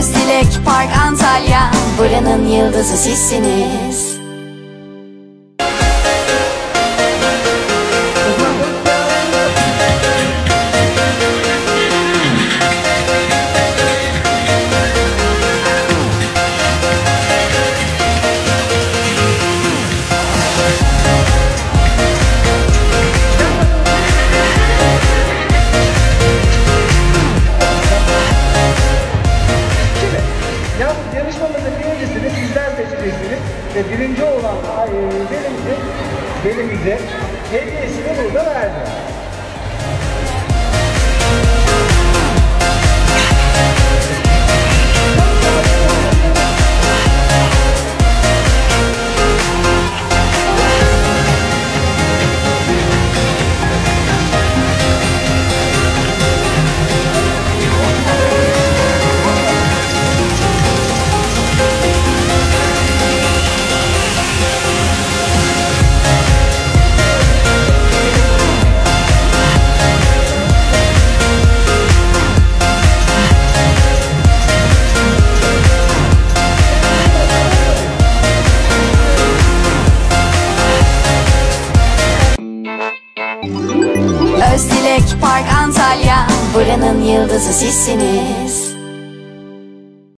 Özdilek Park Antalya. Buranın yıldızı sizsiniz seçeceksiniz ve birinci olan belimize, belimize hediyesini burada verdi. Park Antalya. Buranın yıldızı sizsiniz